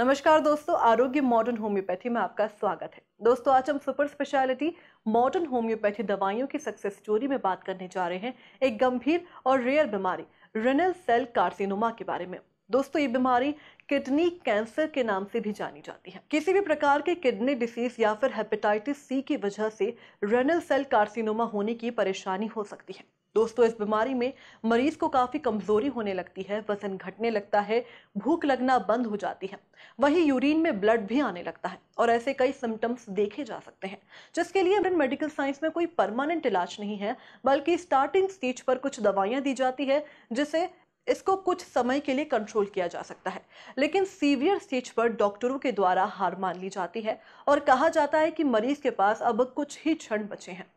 नमस्कार दोस्तों, आरोग्य मॉडर्न होम्योपैथी में आपका स्वागत है। दोस्तों, आज हम सुपर स्पेशलिटी मॉडर्न होम्योपैथी दवाइयों की सक्सेस स्टोरी में बात करने जा रहे हैं, एक गंभीर और रेयर बीमारी रेनल सेल कार्सिनोमा के बारे में। दोस्तों, ये बीमारी किडनी कैंसर के नाम से भी जानी जाती है। किसी भी प्रकार के किडनी डिसीज या फिर हेपेटाइटिस सी की वजह से रेनल सेल कार्सिनोमा होने की परेशानी हो सकती है। दोस्तों, इस बीमारी में मरीज़ को काफ़ी कमज़ोरी होने लगती है, वज़न घटने लगता है, भूख लगना बंद हो जाती है। वही यूरिन में ब्लड भी आने लगता है और ऐसे कई सिम्टम्स देखे जा सकते हैं, जिसके लिए मेडिकल साइंस में कोई परमानेंट इलाज नहीं है, बल्कि स्टार्टिंग स्टेज पर कुछ दवाइयाँ दी जाती है, जिसे इसको कुछ समय के लिए कंट्रोल किया जा सकता है। लेकिन सीवियर स्टेज पर डॉक्टरों के द्वारा हार मान ली जाती है और कहा जाता है कि मरीज़ के पास अब कुछ ही क्षण बचे हैं।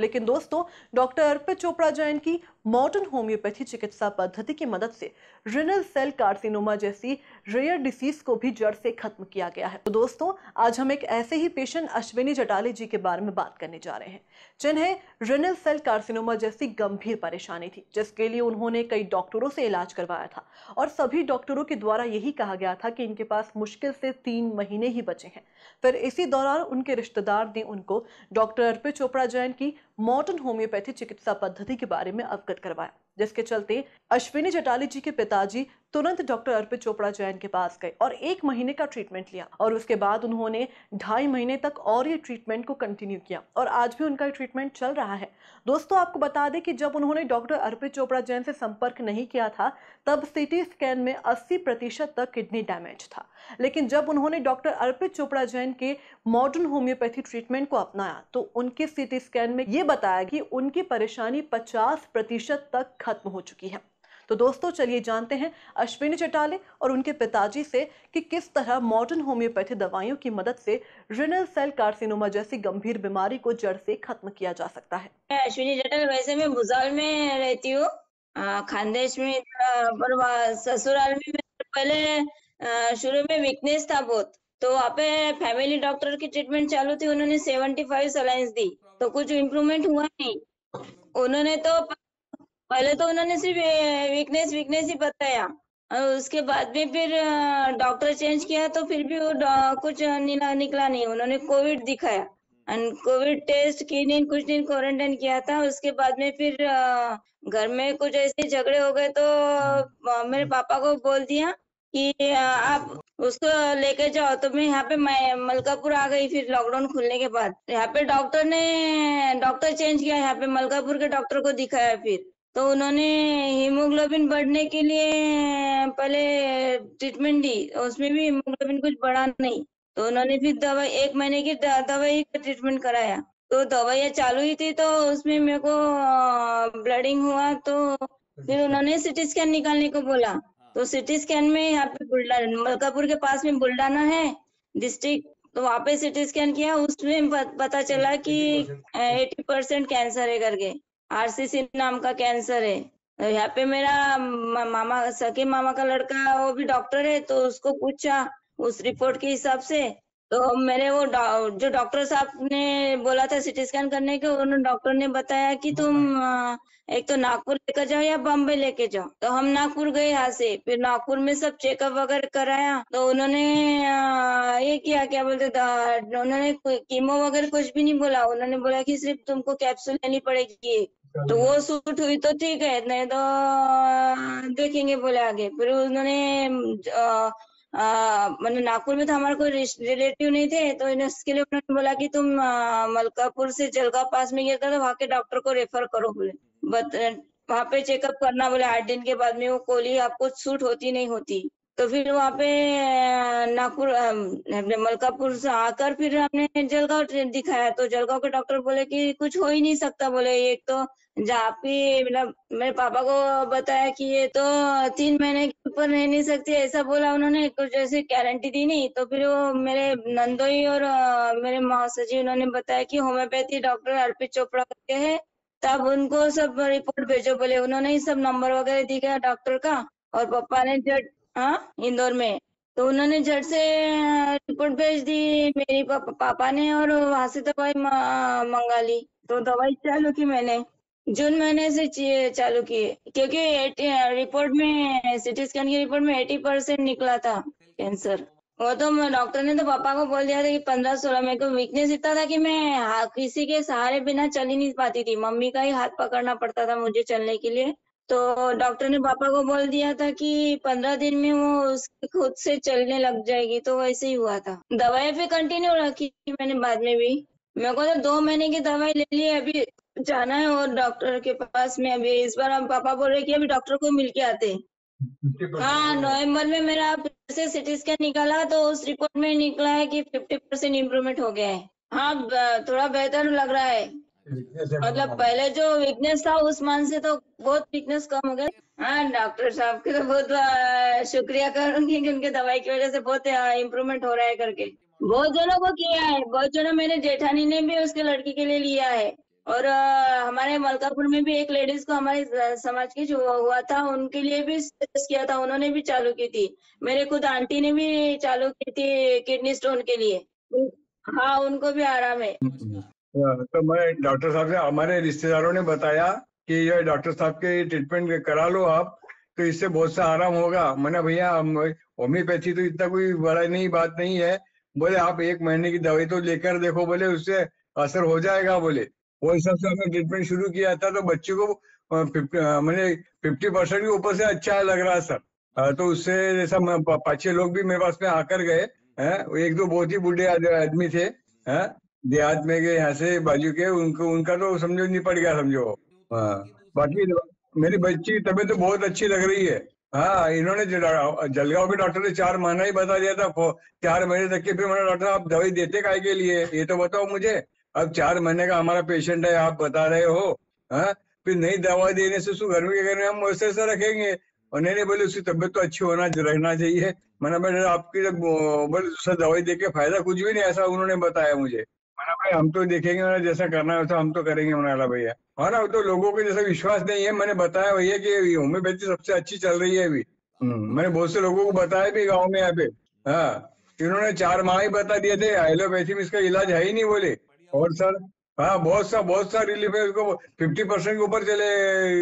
लेकिन दोस्तों, डॉक्टर अर्पित चोपड़ा जैन की मॉडर्न होम्योपैथी चिकित्सा पद्धति की मदद से रिनल सेल कार्सिनोमा जैसी रेयर डिसीज को भी जड़ से खत्म किया गया है। तो दोस्तों, आज हम एक ऐसे ही पेशेंट अश्विनी जटाले जी के बारे में बात करने जा रहे हैं, जिन्हें रिनल सेल कार्सिनोमा जैसी गंभीर परेशानी थी, जिसके लिए उन्होंने कई डॉक्टरों से इलाज करवाया था और सभी डॉक्टरों के द्वारा यही कहा गया था कि इनके पास मुश्किल से तीन महीने ही बचे हैं। फिर इसी दौरान उनके रिश्तेदार ने उनको डॉक्टर अर्पित चोपड़ा जैन की मॉडर्न होम्योपैथी चिकित्सा पद्धति के बारे में अवगत करवाया, जिसके चलते अश्विनी जटाली जी के पिताजी तुरंत डॉक्टर अर्पित चोपड़ा जैन के पास गए और एक महीने का ट्रीटमेंट लिया और उसके बाद उन्होंने ढाई महीने तक और ये ट्रीटमेंट को कंटिन्यू किया और आज भी उनका ट्रीटमेंट चल रहा है। दोस्तों, आपको बता दें कि जब उन्होंने डॉक्टर अर्पित चोपड़ा जैन से संपर्क नहीं किया था, तब सिटी स्कैन में अस्सी तक किडनी डैमेज था। लेकिन जब उन्होंने डॉक्टर अर्पित चोपड़ा जैन के मॉडर्न होम्योपैथी ट्रीटमेंट को अपनाया तो उनके सिटी स्कैन में ये बताया कि उनकी परेशानी पचास प्रतिशत तक खत्म हो चुकी है। तो दोस्तों, चलिए जानते हैं अश्विनी चटाले और उनके पिताजी से कि किस तरह मॉडर्न होम्योपैथी दवाइयों की मदद से रिनल सेल कार्सिनोमा जैसी गंभीर बीमारी को जड़ से खत्म किया जा सकता है। अश्विनी चटाल वैसे मैं भुजाल में रहती हूँ। खानदेश में ससुराल में पहले शुरू में वीकनेस था बहुत। तो वहाँ पे फैमिली डॉक्टर की ट्रीटमेंट चालू थी, उन्होंने सेवेंटी फाइव सलाइंस दी तो कुछ इम्प्रूवमेंट हुआ नहीं। उन्होंने तो पहले तो उन्होंने सिर्फ़ वीकनेस वीकनेस ही बताया। उसके बाद में फिर डॉक्टर चेंज किया तो फिर भी वो कुछ निकला नहीं। उन्होंने कोविड दिखाया। एंड कोविड टेस्ट की नहीं, कुछ दिन क्वारंटाइन किया था। उसके बाद में फिर घर में कुछ ऐसे झगड़े हो गए तो मेरे पापा को बोल दिया कि आप उसको लेके जाओ। तो मैं यहाँ पे मैं मलकापुर आ गई फिर लॉकडाउन खुलने के बाद। यहाँ पे डॉक्टर ने डॉक्टर चेंज किया। यहाँ पे मलकापुर के डॉक्टर को दिखाया फिर। तो उन्होंने हीमोग्लोबिन बढ़ने के लिए पहले ट्रीटमेंट दी। उसमें भी हीमोग्लोबिन कुछ बढ़ा नहीं। तो उन्होंने फिर दवाई एक महीने की दवाई का ट्रीटमेंट कराया। तो दवाइयाँ चालू ही थी तो उसमें मेरे को ब्लडिंग हुआ। तो फिर उन्होंने सिटी स्कैन निकालने को बोला। तो सिटी स्कैन में यहाँ पे बुल्डाना मलकापुर के पास में बुल्डाना है डिस्ट्रिक्ट तो वहाँ पे सिटी स्कैन किया उसमें पता चला कि एटी परसेंट कैंसर है करके आरसीसी नाम का कैंसर है। तो यहाँ पे मेरा मामा सके मामा का लड़का वो भी डॉक्टर है तो उसको पूछा उस रिपोर्ट के हिसाब से तो मेरे वो जो डॉक्टर साहब ने बोला था सिटी स्कैन करने के उन्होंने डॉक्टर ने बताया कि तुम एक तो नागपुर लेकर जाओ या बॉम्बे लेके जाओ। तो हम नागपुर गए यहाँ से। फिर नागपुर में सब चेकअप वगैरह कराया। तो उन्होंने ये किया, क्या बोलते उन्होंने कीमो वगैरह कुछ भी नहीं बोला। उन्होंने बोला कि सिर्फ़ तुमको कैप्सूल लेनी पड़ेगी। तो वो सूट हुई तो ठीक है, नहीं तो देखेंगे, बोले आगे। फिर उन्होंने मतलब नागपुर में तो हमारे कोई रिलेटिव नहीं थे। तो इसके लिए उन्होंने बोला कि तुम मलकापुर से जलगांव पास में गया था तो वहाँ के डॉक्टर को रेफर करो, बोले। वहाँ पे चेकअप करना बोले, आठ दिन के बाद में वो कोली आपको सूट होती नहीं होती। तो फिर वहाँ पे नागपुर मलकापुर से आकर फिर हमने जलगांव दिखाया। तो जलगांव के डॉक्टर बोले कि कुछ हो ही नहीं सकता। बोले, एक तो जहाँ पे मतलब मेरे पापा को बताया कि ये तो तीन महीने के ऊपर रह नहीं सकती। ऐसा बोला उन्होंने, कुछ ऐसे गारंटी दी नहीं। तो फिर वो मेरे नंदोई और मेरे जी उन्होंने बताया कि होम्योपैथी डॉक्टर अर्पित चोपड़ा करके है। तब उनको सब रिपोर्ट भेजो बोले उन्होंने ही सब नंबर वगैरह दिया डॉक्टर का और पापा ने जब हाँ इंदौर में। तो उन्होंने झट से रिपोर्ट भेज दी मेरी पापा, पापा ने और वहाँ से दवाई मंगा ली तो दवाई चालू की मैंने। जून महीने से चालू की। क्योंकि रिपोर्ट में सिटी स्कैन की रिपोर्ट में एटी परसेंट निकला था कैंसर वो तो मैं डॉक्टर ने तो पापा को बोल दिया था कि पंद्रह सोलह मेरे को वीकनेस इतना था कि मैं किसी के सहारे बिना चल ही नहीं पाती थी। मम्मी का ही हाथ पकड़ना पड़ता था मुझे चलने के लिए। तो डॉक्टर ने पापा को बोल दिया था कि पंद्रह दिन में वो उसके खुद से चलने लग जाएगी। तो वैसे ही हुआ था। दवाई फिर कंटिन्यू रखी मैंने बाद में भी। मेरे को तो दो महीने की दवाई ले ली अभी जाना है और डॉक्टर के पास में अभी। इस बार हम पापा बोल रहे कि अभी डॉक्टर को मिल के आते। हाँ नवंबर में मेरा से सिटी स्कैन निकाला तो उस रिपोर्ट में निकला है कि फिफ्टी परसेंट इम्प्रूवमेंट हो गया है। हाँ थोड़ा बेहतर लग रहा है। मतलब पहले जो वीकनेस था उस मान से तो बहुत वीकनेस कम हो गया। हाँ डॉक्टर साहब के तो बहुत शुक्रिया करूँगी कि उनके दवाई की वजह से बहुत इम्प्रूवमेंट हो रहा है करके। बहुत जनों को किया है। बहुत जनों मेरे जेठानी ने भी उसके लड़की के लिए लिया है। और हमारे मलकापुर में भी एक लेडीज़ को हमारे समाज के जो हुआ था उनके लिए भी किया था उन्होंने भी चालू की थी। मेरे खुद आंटी ने भी चालू की थी किडनी स्टोन के लिए। हाँ उनको भी आराम है। हाँ, तो मैं डॉक्टर साहब से हमारे रिश्तेदारों ने बताया कि ये डॉक्टर साहब के ट्रीटमेंट करा लो आप तो इससे बहुत सा आराम होगा। मैंने भैया होम्योपैथी तो इतना कोई बड़ा नहीं बात नहीं है। बोले आप एक महीने की दवाई तो लेकर देखो बोले उससे असर हो जाएगा बोले। वो हिसाब से हमने ट्रीटमेंट शुरू किया था तो बच्चे को 50, मैंने फिफ्टी परसेंट के ऊपर से अच्छा लग रहा सर तो उससे जैसा पाँच छह लोग भी मेरे पास में आकर गए एक दो बहुत ही बूढ़े आदमी थे देहात में गए यहाँ से बाजू के उनको उनका तो समझो नहीं पड़ गया समझो। बाकी मेरी बच्ची की तबीयत तो बहुत अच्छी लग रही है। हाँ इन्होंने जलगांव के डॉक्टर ने चार महीना ही बता दिया था चार महीने तक के फिर मैंने डॉक्टर आप दवाई देते काय के लिए? ये तो बताओ मुझे। अब चार महीने का हमारा पेशेंट है आप बता रहे हो हाँ? फिर नई दवा देने से घर में हम वैसे ऐसा रखेंगे। और नहीं बोले उसकी तबियत तो अच्छी होना रहना चाहिए। मैंने बोले आपकी जब बोले दूसरा दवाई दे के फ़ायदा कुछ भी नहीं ऐसा उन्होंने बताया मुझे। मैंने भाई हम तो देखेंगे मैंने जैसा करना है वैसा हम तो करेंगे मैंने बोला भैया हाँ ना तो लोगों को जैसा विश्वास नहीं है। मैंने बताया भैया कि होम्योपैथी सबसे अच्छी चल रही है अभी। हम्म, मैंने बहुत से लोगों को बताया भी गाँव में यहाँ पे हाँ इन्होंने चार माह ही बता दिए थे एलोपैथी में इसका इलाज है ही नहीं बोले। और सर हाँ बहुत सा बहुत सा रिलीफ है उसको फिफ्टी परसेंट के ऊपर चले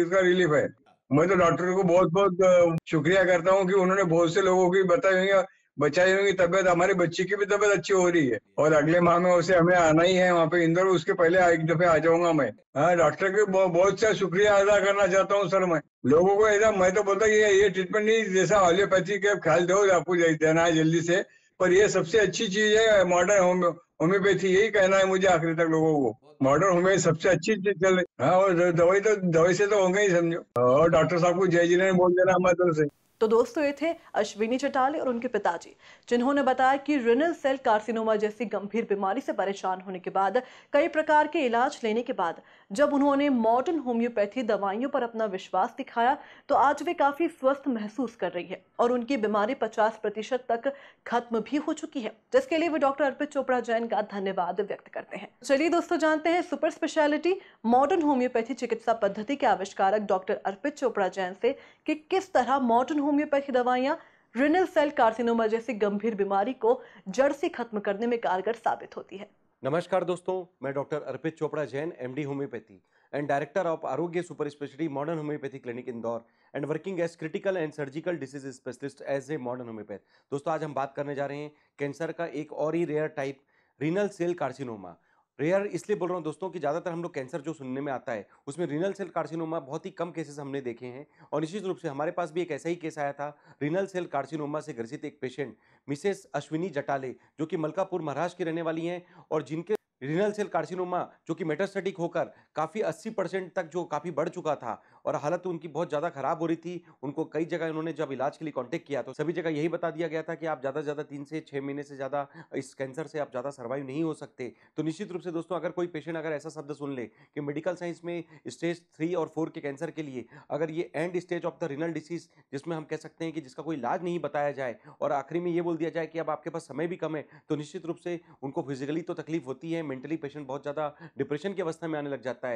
इसका रिलीफ है। मैं तो डॉक्टर को बहुत बहुत शुक्रिया करता हूँ कि उन्होंने बहुत से लोगों की बताई हुई बचाई हुई तबियत। हमारी बच्ची की भी तबियत अच्छी हो रही है और अगले माह में उसे हमें आना ही है वहाँ पे। इंदौर, उसके पहले एक दफे आ जाऊँगा मैं। हाँ डॉक्टर के बहुत सा शुक्रिया अदा करना चाहता हूँ सर मैं। लोगों को ऐसा, मैं तो बोलता ये ये ट्रीटमेंट नहीं, जैसा होम्योपैथी के ख्याल दो आपको देना है जल्दी से। पर ये सबसे अच्छी चीज़ है मॉडर्न होम्योपैथी यही कहना है मुझे आखिरी तक लोगों को। मॉडर्न होम्योपैथी सबसे अच्छी चीज़ चल रही हाँ। और दवाई तो दवाई से तो होंगे ही, समझो। और डॉक्टर साहब को जय जी ने बोल देना हमारे तरफ़ से। तो दोस्तों ये थे अश्विनी चटाले और उनके पिताजी, जिन्होंने बताया कि रिनल सेल कार्सिनोमा जैसी गंभीर बीमारी से परेशान होने के बाद, कई प्रकार के इलाज लेने के बाद, जब उन्होंने मॉडर्न होम्योपैथी दवाइयों पर अपना विश्वास दिखाया तो आज वे काफ़ी स्वस्थ महसूस कर रही है और उनकी बीमारी 50 प्रतिशत तक खत्म भी हो चुकी है, जिसके लिए वे डॉक्टर अर्पित चोपड़ा जैन का धन्यवाद व्यक्त करते हैं। चलिए दोस्तों जानते हैं सुपर स्पेशलिटी मॉडर्न होम्योपैथी चिकित्सा पद्धति के आविष्कारक डॉक्टर अर्पित चोपड़ा जैन से कि किस तरह मॉडर्न होम्योपैथी दवाइयाँ रिनल सेल कार्सिनोमा जैसी गंभीर बीमारी को जड़ से खत्म करने में कारगर साबित होती है। नमस्कार दोस्तों, मैं doctor Arpit Chopra Jain MD homeopathy and director of Arogya super speciality modern homeopathy clinic Indore and working as critical and surgical disease specialist as a modern homeopath दोस्तों, आज हम बात करने जा रहे हैं कैंसर का एक और ही rare type renal cell carcinoma rare इसलिए बोल रहा हूँ दोस्तों कि ज़्यादातर हम लोग कैंसर जो सुनने में आता है, उसमें रीनल सेल कार्सिनोमा बहुत ही कम केसेस हमने देखे हैं और निश्चित रूप से हमारे पास भी एक ऐसा ही केस आया था, रीनल सेल कार्सिनोमा से ग्रसित एक पेशेंट, मिसेस अश्विनी जटाले, जो कि मलकापुर, महाराष्ट्र की रहने वाली हैं और जिनके रीनल सेल कार्सिनोमा, जो कि मेटास्टेटिक होकर काफ़ी 80 परसेंट तक जो काफ़ी बढ़ चुका था और हालत उनकी बहुत ज़्यादा खराब हो रही थी। उनको कई जगह उन्होंने जब इलाज के लिए कांटेक्ट किया तो सभी जगह यही बता दिया गया था कि आप ज़्यादा से ज़्यादा तीन से छः महीने से ज़्यादा इस कैंसर से आप ज़्यादा सर्वाइव नहीं हो सकते। तो निश्चित रूप से दोस्तों, अगर कोई पेशेंट अगर ऐसा शब्द सुन ले कि मेडिकल साइंस में स्टेज थ्री और फोर के कैंसर के लिए अगर ये end stage of the renal disease जिसमें हम कह सकते हैं कि जिसका कोई इलाज नहीं बताया जाए और आखिरी में ये बोल दिया जाए कि अब आपके पास समय भी कम है तो निश्चित रूप से उनको फिजिकली तो तकलीफ़ होती है मेंटली पेशेंट बहुत ज़्यादा डिप्रेशन की अवस्था में आने लग जाता है।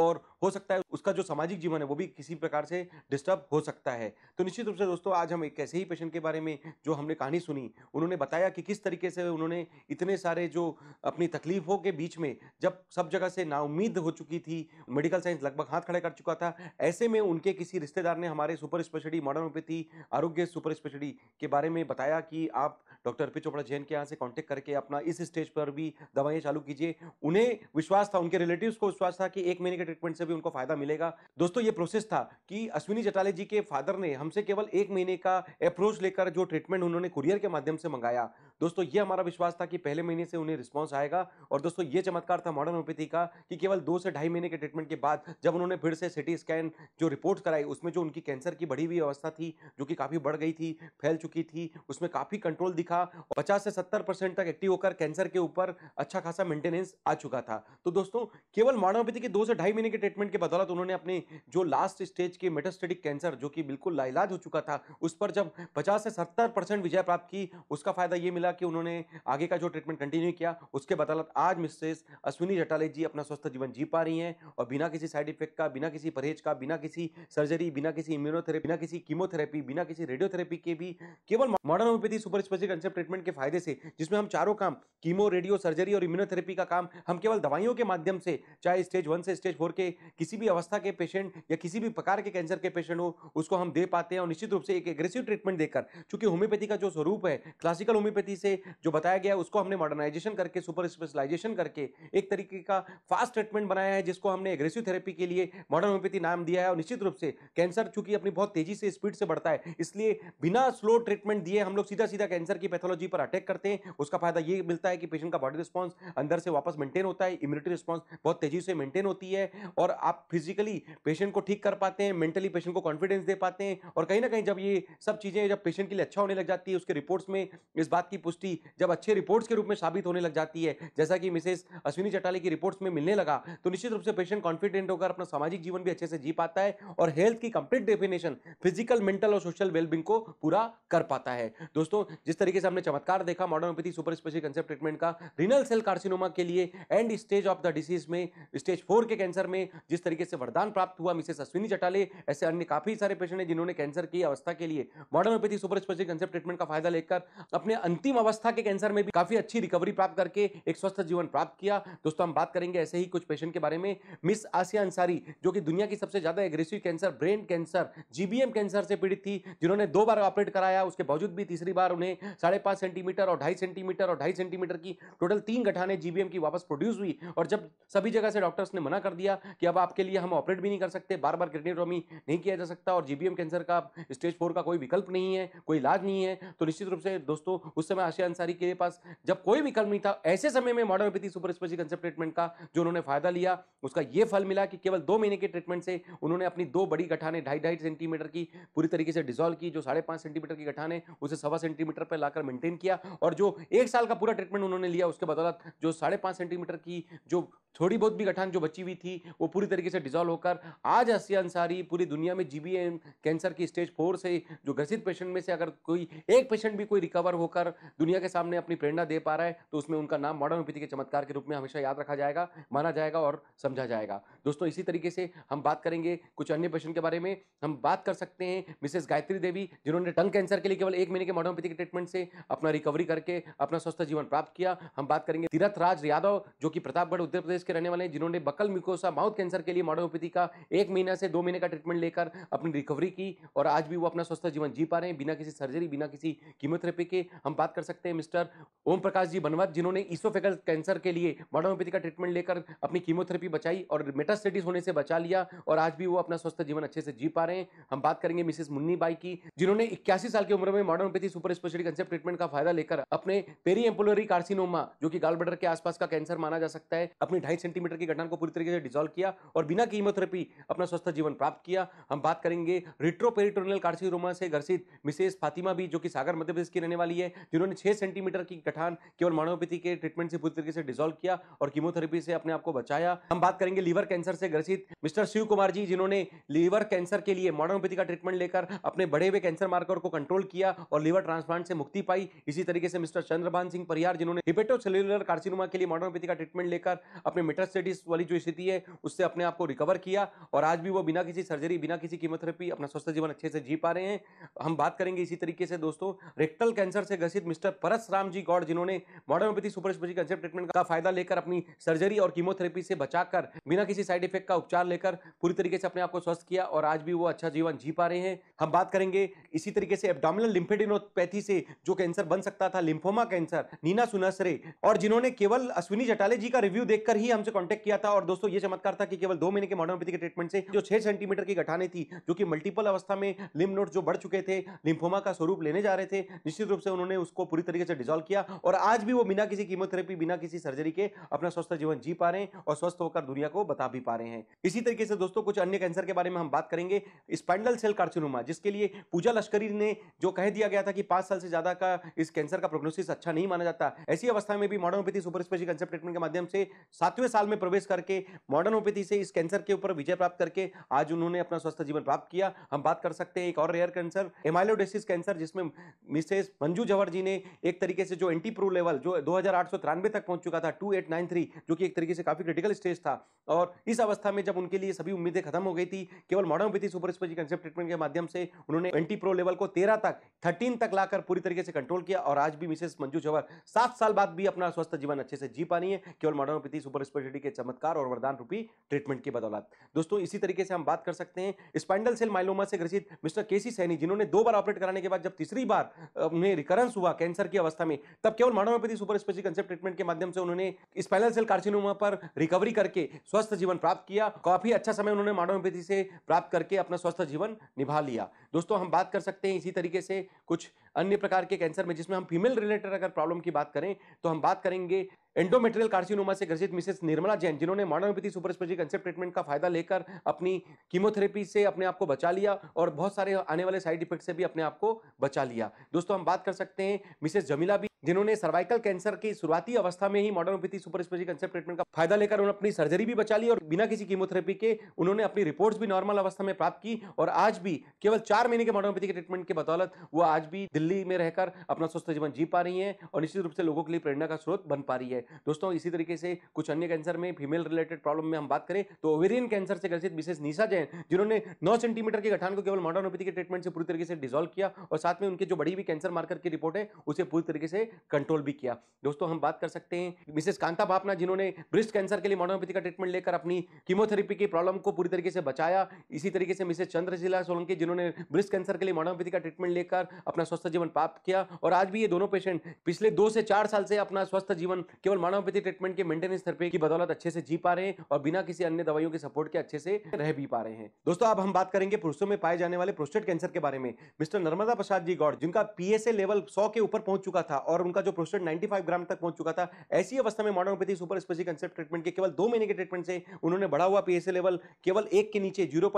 और हो सकता है उसका जो सामाजिक जीवन है, वो भी किसी प्रकार से डिस्टर्ब हो सकता है। तो निश्चित रूप से दोस्तों, आज हम एक ऐसे ही पेशेंट के बारे में जो हमने कहानी सुनी, उन्होंने बताया कि किस तरीके से उन्होंने इतने सारे जो अपनी तकलीफों के बीच में जब सब जगह से नाउमीद हो चुकी थी मेडिकल साइंस लगभग हाथ खड़े कर चुका था, ऐसे में उनके किसी रिश्तेदार ने हमारे super speciality modern homeopathy Arogya super speciality के बारे में बताया कि आप डॉक्टर अर्पित चोपड़ा जैन के यहाँ से कांटेक्ट करके अपना इस स्टेज पर भी दवाइयाँ चालू कीजिए। उन्हें विश्वास था, उनके रिलेटिव्स को विश्वास था कि एक महीने के ट्रीटमेंट से भी उनको फ़ायदा मिलेगा। दोस्तों, ये प्रोसेस था कि अश्विनी जटाले जी के फादर ने हमसे केवल एक महीने का अप्रोच लेकर जो ट्रीटमेंट उन्होंने कुरियर के माध्यम से मंगाया दोस्तों, ये हमारा विश्वास था कि पहले महीने से उन्हें रिस्पॉन्स आएगा और दोस्तों, ये चमत्कार था मॉडर्न होम्योपैथी का कि केवल दो से ढाई महीने के ट्रीटमेंट के बाद जब उन्होंने फिर से सिटी स्कैन जो रिपोर्ट कराई, उसमें जो उनकी कैंसर की बढ़ी हुई अवस्था थी, जो कि काफ़ी बढ़ गई थी, फैल चुकी थी, उसमें काफ़ी कंट्रोल दिखा और पचास से सत्तर परसेंट तक एक्टिव होकर कैंसर के ऊपर अच्छा खासा मेंटेनेंस आ चुका था। तो दोस्तों, केवल मॉडर्न होम्योपैथी के दो से ढाई महीने के ट्रीटमेंट के बदौलत उन्होंने अपने जो लास्ट स्टेज के मेटास्टेटिक कैंसर जो कि बिल्कुल लाइलाज हो चुका था, उस पर जब पचास से सत्तर विजय प्राप्त की, उसका फ़ायदा ये मिला कि उन्होंने आगे का जो ट्रीटमेंट कंटिन्यू किया, उसके बदौलत आज मिसेस अश्विनी जटाले जी अपना स्वस्थ जीवन जी पा रही हैं और बिना किसी साइड इफ़ेक्ट का, बिना किसी परहेज का, बिना किसी सर्जरी बिना किसी इम्यूनोथेरेपी बिना किसी कीमोथेरेपी बिना किसी रेडियोथेरेपी के भी केवल modern homeopathy super special concept treatment के फ़ायदे से, जिसमें हम चारों काम कीमो रेडियो सर्जरी और इम्यूनोथेरेपी का काम, हम केवल दवाइयों के माध्यम से, चाहे स्टेज वन से स्टेज फोर के किसी भी अवस्था के पेशेंट या किसी भी प्रकार के कैंसर के पेशेंट हो, उसको हम दे पाते हैं और निश्चित रूप से एक एग्रेसिव ट्रीटमेंट देकर, चूँकि होम्योपैथी का जो स्वरूप है क्लासिकल होम्योपैथी से जो बताया गया उसको हमने मॉडर्नाइजेशन करके सुपर स्पेशलाइजेशन करके एक तरीके का फास्ट ट्रीटमेंट बनाया है, जिसको हमने एग्रेसिव थेरेपी के लिए मॉडर्न होम्योपैथी नाम दिया है और निश्चित रूप से कैंसर चूँकि अपनी बहुत तेज़ी से स्पीड से बढ़ता है, इसलिए बिना स्लो ट्रीटमेंट दिए हम लोग सीधा सीधा कैंसर की पैथोलॉजी पर अटैक करते हैं। उसका फ़ायदा ये मिलता है कि पेशेंट का बॉडी रिस्पॉन्स अंदर से वापस मेंटेन होता है इम्यूनिटी रिस्पॉन्स बहुत तेज़ी से मेंटेन होती है और आप फिजिकली पेशेंट को ठीक कर पाते हैं मेंटली पेशेंट को कॉन्फिडेंस दे पाते हैं और कहीं ना कहीं जब ये सब चीज़ें जब पेशेंट के लिए अच्छा होने लग जाती है, उसके रिपोर्ट्स में इस बात की पुष्टि जब अच्छे रिपोर्ट्स के रूप में साबित होने लग जाती है। जैसा कि मिसेस अश्विनी चटाले की रिपोर्ट्स में मिलने लगा तो निश्चित रूप से पेशेंट कॉन्फिडेंट होकर अपना सामाजिक जीवन भी अच्छे से जी पाता है और हेल्थ की कंप्लीट डेफिनेशन फ़िज़िकल मेंटल और सोशल वेलबिंग को पूरा कर पाता है। दोस्तों, जिस तरीके से हमने चमत्कार देखा modern homeopathy super special concept treatment का रिनल सेल कार्सिनोमा के लिए end stage of the disease में स्टेज फोर के कैंसर में, जिस तरीके से वरदान प्राप्त हुआ मिसेस अश्विनी चटाले ऐसे अन्य काफ़ी सारे पेशेंट हैं जिन्होंने कैंसर की अवस्था के लिए modern homeopathy super special concept treatment का फ़ायदा लेकर अपने अंतिम अवस्था के कैंसर में भी काफ़ी अच्छी रिकवरी प्राप्त करके एक स्वस्थ जीवन प्राप्त किया। दोस्तों, हम बात करेंगे ऐसे ही कुछ पेशेंट के बारे में। मिस आसिया अंसारी, जो कि दुनिया की सबसे ज़्यादा aggressive cancer brain cancer GBM cancer से पीड़ित थी, जिन्होंने दो बार ऑपरेट कराया, उसके बावजूद भी तीसरी बार उन्हें साढ़े सेंटीमीटर और ढाई सेंटीमीटर और ढाई सेंटीमीटर की टोटल तीन गठाने जीबीएम की वापस प्रोड्यूस हुई और जब सभी जगह से डॉक्टर्स ने मना कर दिया कि अब आपके लिए हम ऑपरेट भी नहीं कर सकते बार बार किडनीटोमी नहीं किया जा सकता और जीबीएम कैंसर का स्टेज फोर का कोई विकल्प नहीं है, कोई इलाज नहीं है तो निश्चित रूप से दोस्तों, उस समय आशिया अंसारी के पास जब कोई विकल्प नहीं था, ऐसे समय में modern homeopathy super special concept treatment का जो उन्होंने फ़ायदा लिया, उसका ये फल मिला कि केवल दो महीने के ट्रीटमेंट से उन्होंने अपनी दो बड़ी गठाने ढाई ढाई सेंटीमीटर की पूरी तरीके से डिजोल्व की, जो साढ़े पाँच सेंटीमीटर की गठाने, उसे सवा सेंटीमीटर पर लाकर मेंटेन किया और जो एक साल का पूरा ट्रीटमेंट उन्होंने लिया, उसके बदौलत जो साढ़े पाँच सेंटीमीटर की जो थोड़ी बहुत भी गठान जो बची हुई थी, वो पूरी तरीके से डिजोल्व होकर आज आसिया अंसारी पूरी दुनिया में जीबीएम कैंसर की स्टेज फोर से जो ग्रसित पेशेंट में से अगर कोई एक पेशेंट भी कोई रिकवर होकर दुनिया के सामने अपनी प्रेरणा दे पा रहा है तो उसमें उनका नाम मॉडर्न होम्योपैथी के चमत्कार के रूप में हमेशा याद रखा जाएगा, माना जाएगा और समझा जाएगा। दोस्तों, इसी तरीके से हम बात करेंगे कुछ अन्य पेशेंट के बारे में। हम बात कर सकते हैं मिसेस गायत्री देवी, जिन्होंने टंग कैंसर के लिए केवल एक महीने के मॉडर्न होम्योपैथी के ट्रीटमेंट से अपना रिकवरी करके अपना स्वस्थ जीवन प्राप्त किया। हम बात करेंगे तीरथ राज यादव, जो कि प्रतापगढ़, उत्तर प्रदेश के रहने वाले हैं, जिन्होंने बकल मिकोसा माउथ कैंसर के लिए मॉडर्न होम्योपैथी का एक महीना से दो महीने का ट्रीटमेंट लेकर अपनी रिकवरी की और आज भी वो अपना स्वस्थ जीवन जी पा रहे हैं, बिना किसी सर्जरी बिना किसी कीमोथेरेपी के। हम बात कर सकते हैं, मिस्टर ओम प्रकाश जी बनवत, जिन्होंने ईसोफेगल कैंसर के लिए मॉडर्न का ट्रीटमेंट लेकर अपनी कीमोथेरेपी बचाई और मेटास्टेटिस होने से बचा लिया और आज भी वो अपना स्वस्थ जीवन अच्छे से जी पा रहे हैं। हम बात करेंगे मिसेस मुन्नी बाई की, जिन्होंने इक्यासी साल की उम्र में modern homeopathy super speciality concept treatment का फ़ायदा लेकर अपने पेरी एम्पोलरी कार्सिनोमा जो कि गाल के आसपास का कैंसर माना जा सकता है, अपनी ढाई सेंटीमीटर की घटना को पूरी तरीके से डिजोल्व किया और बिना कीमोथेरेपी अपना स्वस्थ जीवन प्राप्त किया। हम बात करेंगे रिट्रोपेरिटोनियल कार्सिनोमा से ग्रसित मिसेस फातिमा भी, जो कि सागर मध्य प्रदेश की रहने वाली है, जिन्होंने छह सेंटीमीटर की गठान केवल मानोपैथी के ट्रीटमेंट से पूरी तरीके से डिजोल्व किया और कीमोथेरेपी से अपने आप को बचाया। हम बात करेंगे लीवर कैंसर से ग्रसित मिस्टर शिव कुमार जी, जिन्होंने लीवर कैंसर के लिए मॉडर्नोपैथी का ट्रीटमेंट लेकर अपने बड़े हुए कैंसर मार्कर को कंट्रोल किया और लीवर ट्रांसप्लांट से मुक्ति पाई। इसी तरीके से मिस्टर चंद्रभान सिंह परियार, जिन्होंने हिपेटोसेल्युलर कार्सिनोमा के लिए मॉडर्नोपैथी का ट्रीटमेंट लेकर अपने मेटास्टेटिस वाली जो स्थिति है, उससे अपने आप को रिकवर किया और आज भी वो बिना किसी सर्जरी बिना किसी कीमोथेरेपी अपना स्वस्थ जीवन अच्छे से जी पा रहे हैं। हम बात करेंगे इसी तरीके से दोस्तों रेक्टल कैंसर से ग्रसित मिस्टर परसराम जी गौड़, जिन्होंने modern homeopathy super speciality concept treatment का फ़ायदा लेकर अपनी सर्जरी और कीमोथेरेपी से बचाकर, बिना किसी साइड इफ़ेक्ट का उपचार लेकर पूरी तरीके से अपने आप को स्वस्थ किया और आज भी वो अच्छा जीवन जी पा रहे हैं। हम बात करेंगे इसी तरीके से एब्डोमिनल लिम्फेडिनोपैथी से, जो कैंसर बन सकता था लिम्फोमा कैंसर नीना सुनसरे, और जिन्होंने केवल अश्विनी जटाले जी का रिव्यू देखकर ही हमसे कॉन्टेक्ट किया था। और दोस्तों, ये चमत्कार था कि केवल दो महीने के मॉडर्नोपैथी के ट्रीटमेंट से जो छह सेंटीमीटर की गठाने थी, जो कि मल्टीपल अवस्था में लिम नोट जो बढ़ चुके थे लिम्फोमा का स्वरूप लेने जा रहे थे, निश्चित रूप से उन्होंने उसको पूरी तरीके से डिजोल्व किया और आज भी वो बिना किसी कीमोथेरेपी बिना किसी सर्जरी के अपना स्वस्थ जीवन जी पा रहे हैं और स्वस्थ होकर दुनिया को बता भी पा रहे हैं। इसी तरीके से दोस्तों कुछ अन्य कैंसर के बारे में हम बात करेंगे। स्पाइंडल सेल कार्सिनोमा जिसके लिए पूजा लश्करी ने जो कह दिया गया था कि पाँच साल से ज़्यादा का इस कैंसर का प्रोग्नोसिस अच्छा नहीं माना जाता। ऐसी अवस्था में भी modern homeopathy super special concept treatment के माध्यम से सातवें साल में प्रवेश करके मॉडर्नोपैथी से इस कैंसर के ऊपर विजय प्राप्त करके आज उन्होंने अपना स्वस्थ जीवन प्राप्त किया। हम बात कर सकते हैं एक और रेयर कैंसर एमाइलोडेसिस कैंसर जिसमें मिसेस मंजू जवर जी ने एक तरीके से जो एंटी प्रो लेवल जो दो तक पहुँच चुका था टू जो कि एक तरीके से काफ़ी क्रिटिकल स्टेज था। और इस अवस्था में जब उनके लिए सभी उम्मीदें खत्म हो गई थी, केवल modern homeopathy super special concept treatment के माध्यम से उन्होंने एंटी प्रो लेवल को तेरह तक थर्टीन तक लाकर पूरी तरीके से कंट्रोल किया। और आज भी मिसेस मंजू जवर सात साल बाद भी अपना स्वस्थ जीवन अच्छे से जी पा रही है, केवल मॉडर्नोपैथी सुपर स्पेशलिटी के चमत्कार और वरदान रूपी ट्रीटमेंट की बदौलत। दोस्तों, इसी तरीके से हम बात कर सकते हैं स्पाइंडल सेल माइलोमा से ग्रसित मिस्टर केसी सैनी जिन्होंने दो बार ऑपरेट कराने के बाद जब तीसरी बार उन्हें रिकरेंस हुआ कैंसर की अवस्था में। तब केवल modern homeopathy super special concept treatment के माध्यम से उन्होंने स्पाइनल सेल कार्सिनोमा पर रिकवरी करके स्वस्थ जीवन प्राप्त किया। काफ़ी अच्छा समय उन्होंने मॉडर्नोपैथी से प्राप्त करके अपना स्वस्थ जीवन निभा लिया। दोस्तों, हम बात कर सकते हैं इसी तरीके से कुछ अन्य प्रकार के कैंसर में, जिसमें हम फीमेल रिलेटेड अगर प्रॉब्लम की बात करें तो हम बात करेंगे एंडोमेट्रियल कार्सिनोमा से ग्रसित मिसेस निर्मला जैन, जिन्होंने modern homeopathy super speciality concept treatment का फ़ायदा लेकर अपनी कीमोथेरेपी से अपने आप को बचा लिया और बहुत सारे आने वाले साइड इफ़ेक्ट से भी अपने आप को बचा लिया। दोस्तों, हम बात कर सकते हैं मिसेस जमीला भी जिन्होंने सर्वाइकल कैंसर की शुरुआती अवस्था में ही modern homeopathy super special concept treatment का फ़ायदा लेकर उन्होंने अपनी सर्जरी भी बचा ली और बिना किसी कीमोथेरेपी के उन्होंने अपनी रिपोर्ट्स भी नॉर्मल अवस्था में प्राप्त की और आज भी केवल चार महीने के मॉडर्नोपैथी के ट्रीटमेंट के बदौलत वो आज भी दिल्ली में रहकर अपना स्वस्थ जीवन जी पा रही है और निश्चित रूप से लोगों के लिए प्रेरणा का स्रोत बन पा रही है। दोस्तों, इसी तरीके से कुछ अन्य कैंसर में फीमेल रिलेटेड प्रॉब्लम में हम बात करें तो ओवेरियन कैंसर से ग्रसित विशेष निशा जैन, जिन्होंने नौ सेंटीमीटर के गठान को केवल मॉडर्नोपैथी के ट्रीटमेंट से पूरी तरीके से डिजोल्व किया और साथ में उनके जो बड़ी भी कैंसर मार्कर की रिपोर्ट है, उसे पूरी तरीके से कंट्रोल भी किया। दोस्तों, हम बात कर सकते हैं मिसेस कांता बापना जिन्होंने ब्रेस्ट कैंसर के लिए मॉडर्नोपैथी का ट्रीटमेंट लेकर अपनी कीमोथेरेपी की प्रॉब्लम को पूरी तरीके से बचाया, इसी तरीके से मिसेस चंद्रशिला सोलंकी, जिन्होंने ब्रेस्ट कैंसर के लिए मॉडर्नोपैथी का ट्रीटमेंट लेकर अपना स्वस्थ जीवन प्राप्त किया, और आज भी ये दोनों पेशेंट पिछले दो से चार साल से अपना स्वस्थ जीवन केवल मॉडर्नोपैथी ट्रीटमेंट के मेंटेनेंस थेरेपी की बदौलत अच्छे से जी पा रहे हैं और बिना किसी अन्य दवाइयों के सपोर्ट के अच्छे से रह भी पा रहे हैं। दोस्तों, अब हम बात करेंगे पुरुषों में पाए जाने वाले प्रोस्टेट कैंसर के बारे में। मिस्टर नर्मदा प्रसाद जी गौड़, जिनका पीएसए लेवल सौ के ऊपर पहुँच चुका था और उनका जो प्रोस्टेट 95 ग्राम तक पहुँच चुका था, ऐसी अवस्था में modern homeopathy super special concept treatment के केवल दो महीने के ट्रीटमेंट से उन्होंने बढ़ा हुआ पीएसए लेवल केवल एक के नीचे ज़ीरो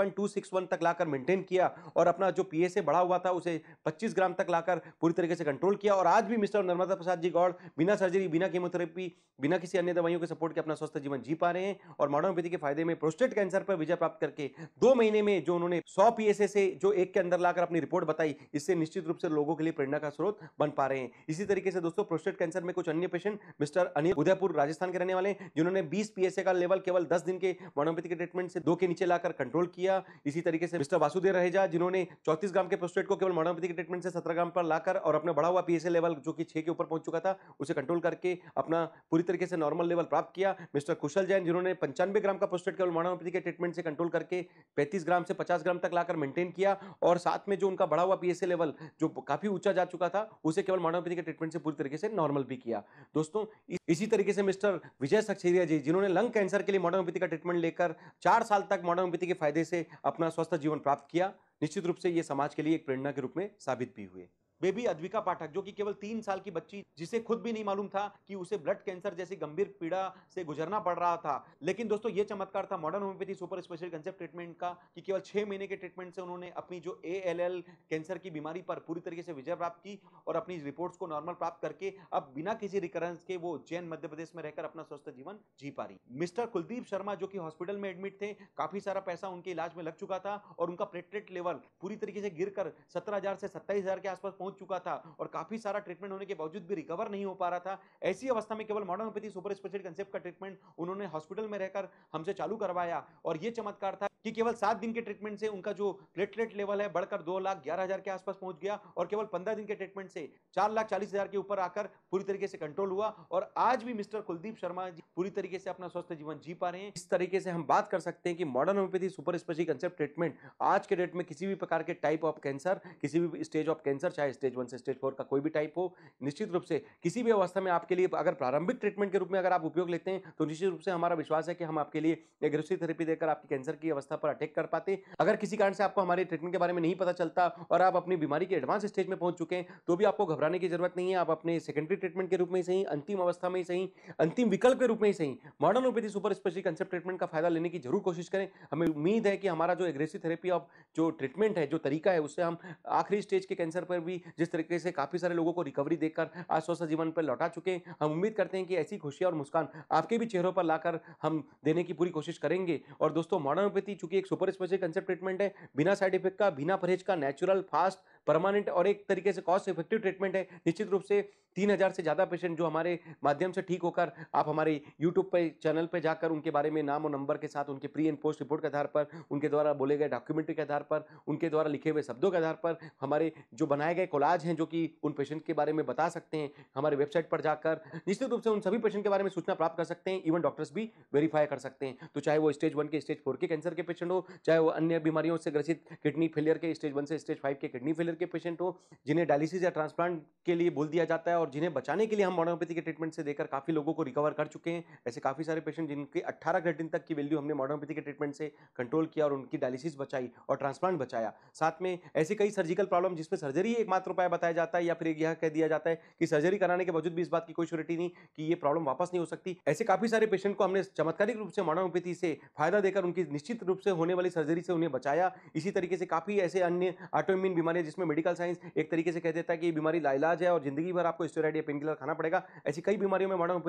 तक लाकर मेंटेन किया और अपना जो पीएसए बढ़ा हुआ था, उसे पच्चीस ग्राम तक लाकर पूरी तरीके से कंट्रोल किया और आज भी मिस्टर नर्मदा प्रसाद जी गौड़ बिना सर्जरी बिना कीमोथेरेपी बिना किसी अन्य दवाइयों के सपोर्ट के अपना स्वस्थ जीवन जी पा रहे हैं और मॉडर्नोपैथी के फ़ायदे में प्रोस्टेट कैंसर पर विजय प्राप्त करके दो महीने में जो उन्होंने सौ पीएसए से जो एक के अंदर लाकर अपनी रिपोर्ट बताई, इससे निश्चित रूप से लोगों के लिए प्रेरणा का स्रोत बन पा रहे हैं। इसी तरीके से दोस्तों प्रोस्टेट कैंसर में कुछ अन्य पेशेंट मिस्टर अनिल उदयपुर, राजस्थान के रहने वाले जिन्होंने 20 पीएसए का लेवल केवल 10 दिन के मोनोपैथी के ट्रीटमेंट से दो के नीचे लाकर कंट्रोल किया। इसी तरीके से मिस्टर वासुदेव रहेजा, जिन्होंने 34 ग्राम के प्रोस्टेट को केवल मोनोपैथी के ट्रीटमेंट से 17 ग्राम पर लाकर और अपना बढ़ा हुआ पीएसए लेवल जो कि 6 के ऊपर पहुँच चुका था, उसे कंट्रोल करके अपना पूरी तरीके से नॉर्मल लेवल प्राप्त किया। मिस्टर कुशल जैन, जिन्होंने पंचानवे ग्राम का प्रोस्टेट केवल मोनोपैथी के ट्रीटमेंट से कंट्रोल करके पैंतीस ग्राम से पचास ग्राम तक लाकर मेंटेन किया। और साथ में जो उनका बढ़ा हुआ पीएसए लेवल जो काफ़ी ऊँचा जा चुका था, उसे केवल मोनोपैथी के ट्रीटमेंट से पूरी तरीके से नॉर्मल भी किया। दोस्तों इसी तरीके से मिस्टर विजय सक्सेरिया जी, जिन्होंने लंग कैंसर के लिए मॉडर्नोपैथी का ट्रीटमेंट लेकर चार साल तक मॉडर्नोपैथी के फ़ायदे से अपना स्वस्थ जीवन प्राप्त किया, निश्चित रूप से ये समाज के लिए एक प्रेरणा के रूप में साबित भी हुए। बेबी अद्विका पाठक, जो कि केवल तीन साल की बच्ची, जिसे खुद भी नहीं मालूम था कि उसे ब्लड कैंसर जैसी गंभीर पीड़ा से गुजरना पड़ रहा था। लेकिन दोस्तों, ये चमत्कार था modern homeopathy super special concept treatment का, कि केवल छह महीने के ट्रीटमेंट से उन्होंने अपनी जो ए कैंसर की बीमारी पर पूरी तरीके से विजय प्राप्त की और अपनी रिपोर्ट्स को नॉर्मल प्राप्त करके अब बिना किसी रिकरेंस के वो जैन मध्य प्रदेश में रहकर अपना स्वस्थ जीवन जी पा रही। मिस्टर कुलदीप शर्मा, जो कि हॉस्पिटल में एडमिट थे, काफ़ी सारा पैसा उनके इलाज में लग चुका था और उनका प्लेटलेट लेवल पूरी तरीके से गिर कर सत्रह से सत्ताईस के आसपास पहुँच पहुँच चुका था और काफ़ी सारा ट्रीटमेंट होने के बावजूद भी रिकवर नहीं हो पा रहा था। ऐसी अवस्था में केवल modern homeopathy super speciality concept का ट्रीटमेंट उन्होंने हॉस्पिटल में रहकर हमसे चालू करवाया और ये चमत्कार था कि केवल सात दिन के ट्रीटमेंट से उनका जो प्लेटलेट लेवल है बढ़कर दो लाख ग्यारह हज़ार के आसपास पहुँच गया और केवल पंद्रह दिन के ट्रीटमेंट से चार लाख चालीस हज़ार के ऊपर आकर पूरी तरीके से कंट्रोल हुआ और आज भी मिस्टर कुलदीप शर्मा जी पूरी तरीके से अपना स्वस्थ जीवन जी पा रहे हैं। इस तरीके से हम बात कर सकते हैं कि modern homeopathy super speciality concept treatment आज के डेट में किसी भी प्रकार के टाइप ऑफ़ कैंसर किसी भी स्टेज ऑफ़ कैंसर चाहे स्टेज वन से स्टेज फोर का कोई भी टाइप हो, निश्चित रूप से किसी भी अवस्था में आपके लिए, अगर प्रारंभिक ट्रीटमेंट के रूप में अगर आप उपयोग लेते हैं तो निश्चित रूप से हमारा विश्वास है कि हम आपके लिए एग्रेसिव थेरेपी देकर आपकी कैंसर की अवस्था पर अटैक कर पाते अगर किसी कारण से आपको हमारे ट्रीटमेंट के बारे में नहीं पता चलता और आप अपनी बीमारी के एडवांस स्टेज में पहुँच चुके हैं तो भी आपको घबराने की ज़रूरत नहीं है। आप अपने सेकेंडरी ट्रीटमेंट के रूप में ही सही, अंतिम अवस्था में ही सही, अंतिम विकल्प के रूप में ही सही, modern homeopathy super speciality concept treatment का फ़ायदा लेने की ज़रूर कोशिश करें। हमें उम्मीद है कि हमारा जो एग्रेसिव थेरेपी ऑफ़ जो ट्रीटमेंट है, जो तरीका है, उससे हम आखिरी स्टेज के कैंसर पर भी जिस तरीके से काफ़ी सारे लोगों को रिकवरी देकर आज स्वस्थ जीवन पर लौटा चुके हैं, हम उम्मीद करते हैं कि ऐसी खुशी और मुस्कान आपके भी चेहरों पर लाकर हम देने की पूरी कोशिश करेंगे। और दोस्तों मॉडर्नोपैथी चूँकि एक सुपर स्पेशल कंसेप्ट ट्रीटमेंट है, बिना साइड इफ़ेक्ट का, बिना परहेज का नेचुरल फास्ट परमानेंट और एक तरीके से कॉस्ट इफ़ेक्टिव ट्रीटमेंट है। निश्चित रूप से तीन हज़ार से ज़्यादा पेशेंट जो हमारे माध्यम से ठीक होकर आप हमारे यूट्यूब पे चैनल पे जाकर उनके बारे में नाम और नंबर के साथ उनके प्री एंड पोस्ट रिपोर्ट के आधार पर, उनके द्वारा बोले गए डॉक्यूमेंट्री के आधार पर, उनके द्वारा लिखे हुए शब्दों के आधार पर हमारे जो बनाए गए कोलाज हैं जो कि उन पेशेंट के बारे में बता सकते हैं, हमारे वेबसाइट पर जाकर निश्चित रूप से उन सभी पेशेंट के बारे में सूचना प्राप्त कर सकते हैं इवन डॉक्टर्स भी वेरीफाई कर सकते हैं। तो चाहे वो स्टेज वन के स्टेज फोर के कैंसर के पेशेंट हो, चाहे वो अन्य बीमारियों से ग्रसित किडनी फेलियर के स्टेज वन से स्टेज फाइव के किडनी फेलियर के पेशेंट हो, जिन्हें डायलिसिस या ट्रांसप्लांट के लिए बोल दिया जाता है और जिन्हें बचाने के लिए हम मॉडर्नोपैथी के ट्रीटमेंट से देकर काफ़ी लोगों को रिकवर कर चुके हैं। ऐसे काफ़ी सारे पेशेंट जिनके 18 ग्रेटिन तक की वैल्यू हमने मॉडर्नोपैथी के ट्रीटमेंट से कंट्रोल किया और उनकी डायलिसिस बचाई और ट्रांसप्लांट बचाया। साथ में ऐसे कई सर्जिकल प्रॉब्लम जिसमें सर्जरी एकमात्र उपाय बताया जाता है या फिर यह कह दिया जाता है कि सर्जरी कराने के बावजूद भी इस बात की कोई श्योरिटी नहीं कि ये प्रॉब्लम वापस नहीं हो सकती। ऐसे काफ़ी सारे पेशेंट को हमने चमत्कारिक रूप से मॉडर्नोपैथी से फ़ायदा देकर उनकी निश्चित रूप से होने वाली सर्जरी से उन्हें बचाया। इसी तरीके से काफ़ी ऐसे अन्य ऑटोइम्यून बीमारियाँ जिसमें मेडिकल साइंस एक तरीके से कह देता है कि बीमारी लाइलाज है और ज़िंदगी भर आपको स्टेरॉइड या पेन किलर खाना पड़ेगा। ऐसी कई बीमारियों में मॉडर्न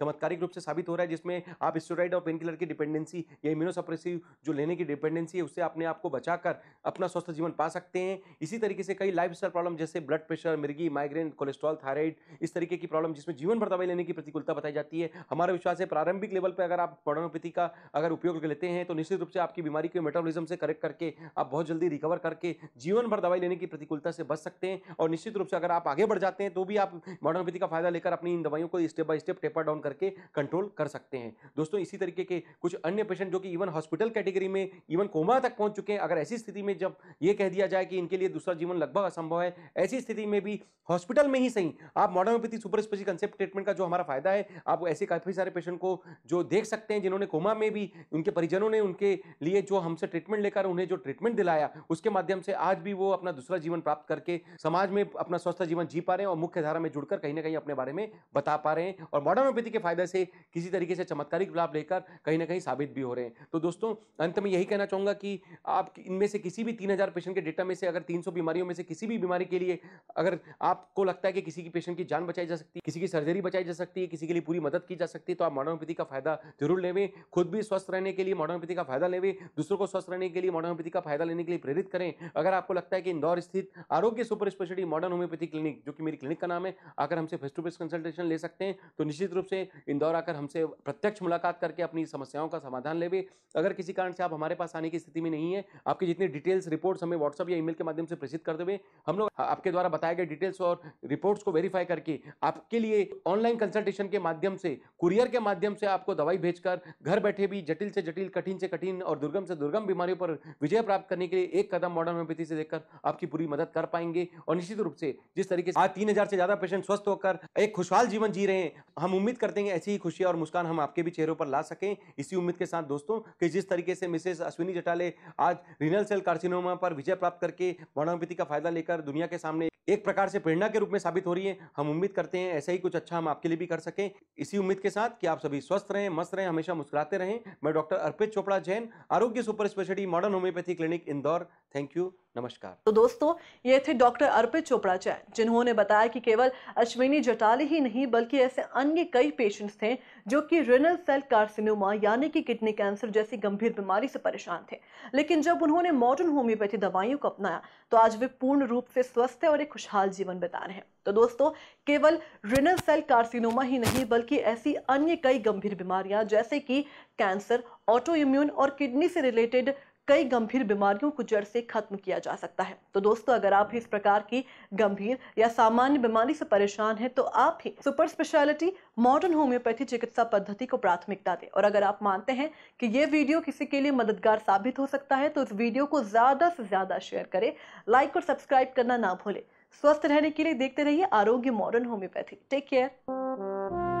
चमत्कारिक रूप से साबित हो रहा है, जिसमें आप स्टेरॉइड और पेन किलर की डिपेंडेंसी या इम्यूनोसप्रेसिव जो लेने की डिपेंडेंसी है, उससे अपने आप को बचाकर अपना स्वस्थ जीवन पा सकते हैं। इसी तरीके से कई लाइफ स्टाइल प्रॉब्लम जैसे ब्लड प्रेशर मिर्गी माइग्रेन कोलेस्ट्रॉल थायराइड इस तरीके की प्रॉब्लम जिसमें जीवन भर दवाई लेने की प्रतिकूलता बताई जाती है। हमारा विश्वास है प्रारंभिक लेवल पर अगर आप मॉडर्नोपैथी का अगर उपयोग लेते हैं तो निश्चित रूप से आपकी बीमारी के मेटाबॉलिज्म से करेक्ट करके आप बहुत जल्दी रिकवर करके जीवन भर दवाई लेने की प्रतिकूलता से बच सकते हैं और निश्चित रूप से अगर आप आगे बढ़ जाते हैं तो भी आप मॉडर्नोपैथी का फ़ायदा लेकर अपनी इन दवाइयों को step by step taper down करके कंट्रोल कर सकते हैं। दोस्तों, इसी तरीके के कुछ अन्य पेशेंट जो कि इवन हॉस्पिटल कैटेगरी में, इवन कोमा तक पहुँच चुके हैं, अगर ऐसी स्थिति में जब ये कह दिया जाए कि इनके लिए दूसरा जीवन लगभग असंभव है, ऐसी स्थिति में भी हॉस्पिटल में ही सही, आप modern homeopathy super special concept treatment का जो हमारा फ़ायदा है, आप ऐसे काफ़ी सारे पेशेंट को जो देख सकते हैं, जिन्होंने कोमा में भी, उनके परिजनों ने उनके लिए जो हमसे ट्रीटमेंट लेकर उन्हें जो ट्रीटमेंट दिलाया, उसके माध्यम से आज भी वो अपना दूसरा जीवन प्राप्त करके समाज में अपना स्वस्थ जीवन जी पा रहे हैं और मुख्य धारा में जुड़कर कहीं ना कहीं अपने बारे में बता पा रहे हैं और मॉडर्न होम्योपैथी के फ़ायदे से किसी तरीके से चमत्कारिक लाभ लेकर कहीं ना कहीं साबित भी हो रहे हैं। तो दोस्तों, अंत में यही कहना चाहूँगा कि आप इनमें से किसी भी तीन हज़ार पेशेंट के डेटा में से अगर तीन बीमारियों में से किसी भी बीमारी के लिए अगर आपको लगता है कि किसी की पेशेंट की जान बचाई जा सकती है, किसी की सर्जरी बचाई जा सकती है, किसी के लिए पूरी मदद की जा सकती है तो आप मॉडर्न मॉडर्नोपैथी का फ़ायदा ज़रूर लेवे। खुद भी स्वस्थ रहने के लिए मॉडर्न मॉडर्नोपैथी का फ़ायदा लेवे। दूसरों को स्वस्थ रहने के लिए मॉडर्न मॉडर्नोपैथी का फ़ायदा लेने के लिए प्रेरित करें। अगर आपको लगता है कि इंदौर स्थित Arogya super speciality modern homeopathy clinic, जो कि मेरी क्लिनिक का नाम है, आकर हमसे फेस टू फेस कंसल्टेशन ले सकते हैं। तो निश्चित रूप से इंदौर आकर हमसे प्रत्यक्ष मुलाकात करके अपनी समस्याओं का समाधान लेवे अगर किसी कारण से आप हमारे पास आने की स्थिति में नहीं है, आपकी जितनी डिटेल्स रिपोर्ट्स हमें व्हाट्सअप या ईमेल के माध्यम से प्रेषित कर देवे हम लोग आपके द्वारा बताए गए डिटेल्स और रिपोर्ट्स को वेरीफाई करके आपके लिए ऑनलाइन कंसल्टेशन के माध्यम से कुरियर के माध्यम से आपको दवाई भेजकर घर बैठे भी जटिल से जटिल, कठिन से कठिन और दुर्गम से दुर्गम बीमारियों पर विजय प्राप्त करने के लिए एक कदम मॉडर्न होम्योपैथी से देखकर आपकी पूरी मदद कर पाएँगे। और निश्चित रूप से जिस तरीके से आज तीन हज़ार से ज़्यादा पेशेंट स्वस्थ होकर एक खुशहाल जीवन जी रहे हैं, हम उम्मीद करते हैं ऐसी ही खुशियाँ और मुस्कान हम आपके भी चेहरों पर ला सकें। इसी उम्मीद के साथ दोस्तों कि जिस तरीके से मिसेस अश्विनी जटाले आज रिनल सेल कार्सिनोमा पर विजय प्राप्त करके मॉडर्नोपैथी का फ़ायदा लेकर दुनिया के सामने एक प्रकार से प्रेरणा के रूप में साबित हो रही है, हम उम्मीद करते हैं ऐसा ही कुछ अच्छा हम आपके लिए भी कर सकें। इसी उम्मीद के साथ कि आप सभी स्वस्थ रहें, मस्त रहें, हमेशा मुस्कुराते रहें। मैं doctor Arpit Chopra Jain, Arogya super speciality modern homeopathy clinic Indore. Thank you. नमस्कार। तो दोस्तों, ये थे डॉक्टर अर्पित चोपड़ा जैन जिन्होंने बताया कि केवल अश्विनी जटाली ही नहीं, बल्कि ऐसे अन्य कई पेशेंट्स थे जो कि रिनल सेल कार्सिनोमा यानी कि किडनी कैंसर जैसी गंभीर बीमारी से परेशान थे। लेकिन जब उन्होंने मॉडर्न होम्योपैथी दवाइयों को अपनाया तो आज वे पूर्ण रूप से स्वस्थ और एक खुशहाल जीवन बिता रहे हैं। तो दोस्तों, केवल रिनल सेल कार्सिनोमा ही नहीं, बल्कि ऐसी अन्य कई गंभीर बीमारियाँ, जैसे कि कैंसर ऑटो इम्यून और किडनी से रिलेटेड कई गंभीर बीमारियों को जड़ से खत्म किया जा सकता है। तो दोस्तों, अगर आप इस प्रकार की गंभीर या सामान्य बीमारी से परेशान हैं तो आप ही सुपर स्पेशलिटी मॉडर्न होम्योपैथी चिकित्सा पद्धति को प्राथमिकता दें। और अगर आप मानते हैं कि ये वीडियो किसी के लिए मददगार साबित हो सकता है तो इस वीडियो को ज़्यादा से ज़्यादा शेयर करें, लाइक और सब्सक्राइब करना ना भूलें। स्वस्थ रहने के लिए देखते रहिए आरोग्य मॉडर्न होम्योपैथी। Take care.